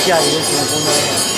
下一下，也辛苦了。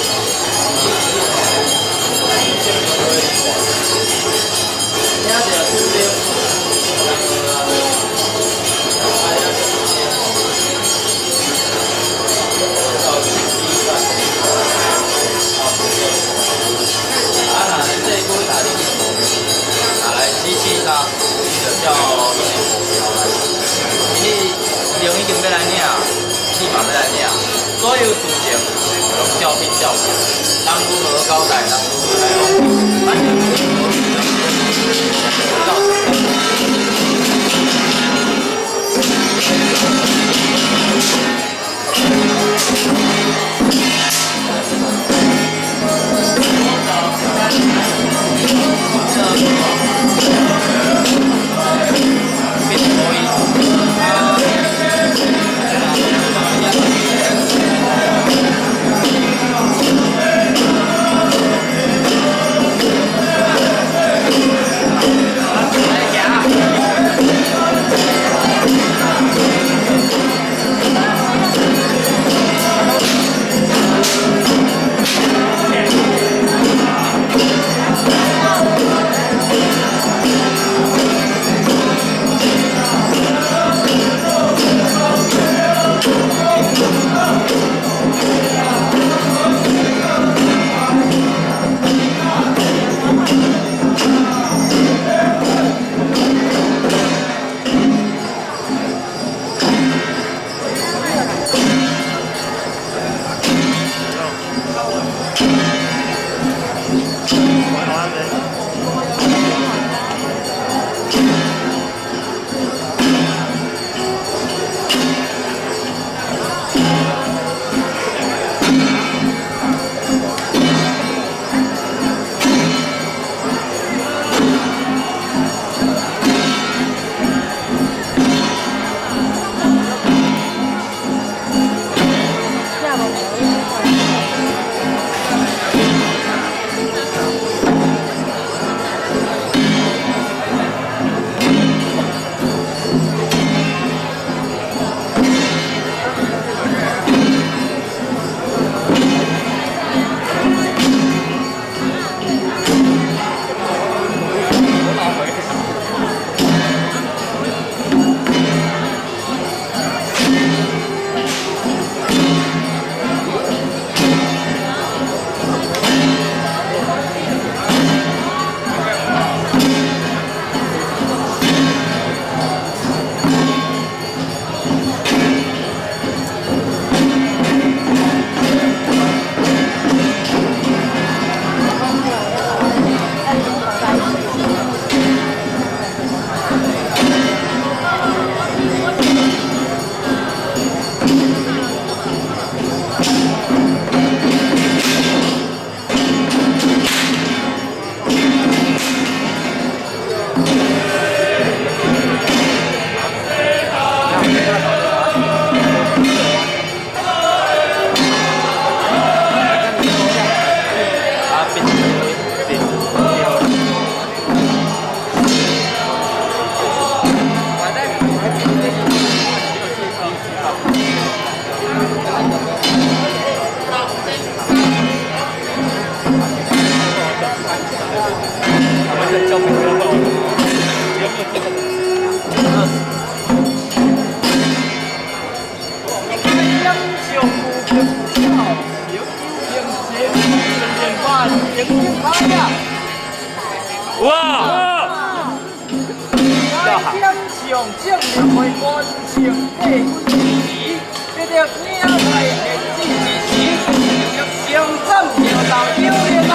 哇！要好。天上正立在官场做官时，得到天下的面子支持，上怎样斗有赢啊！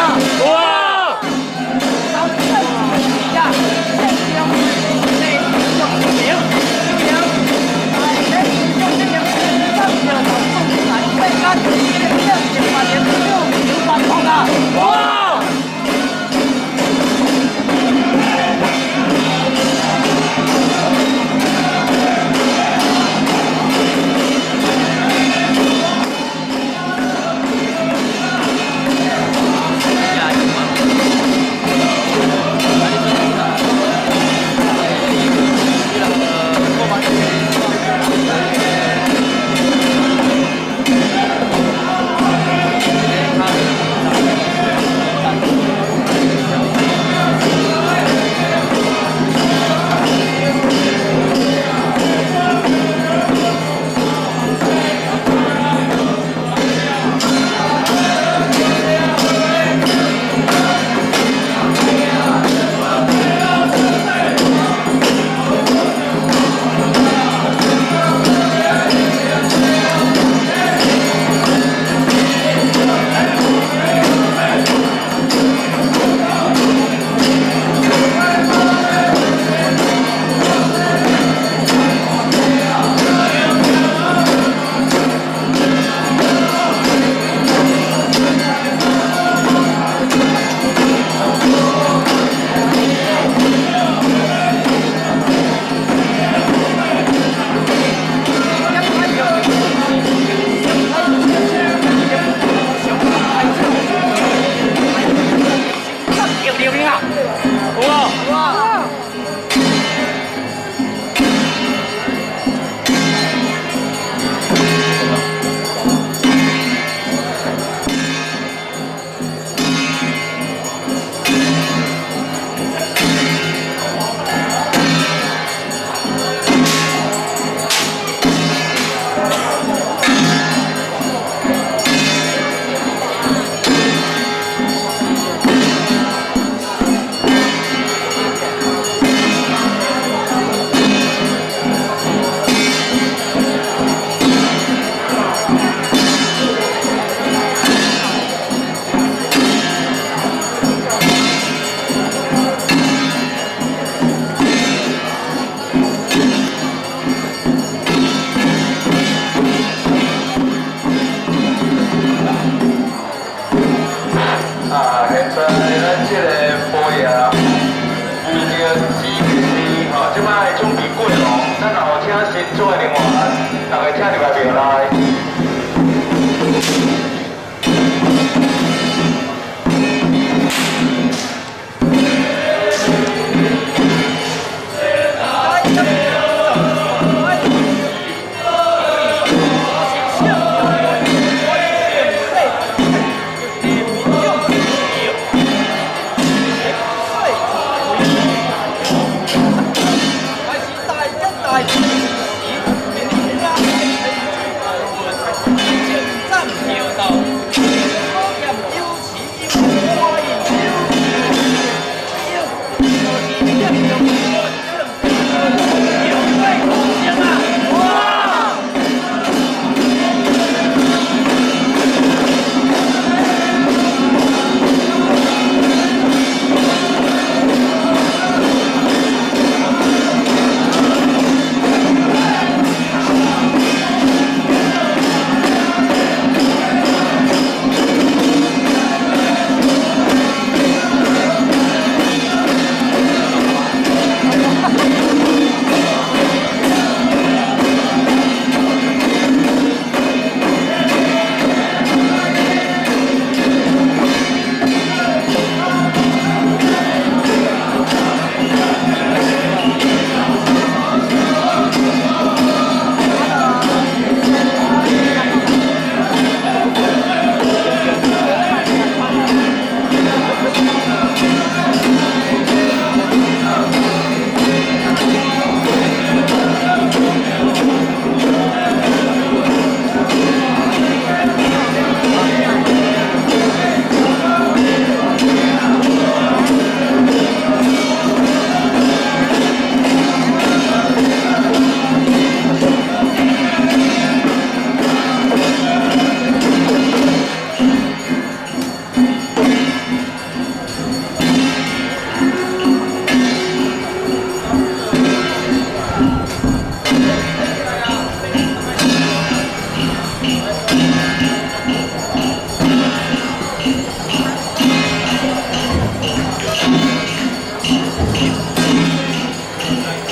enjoy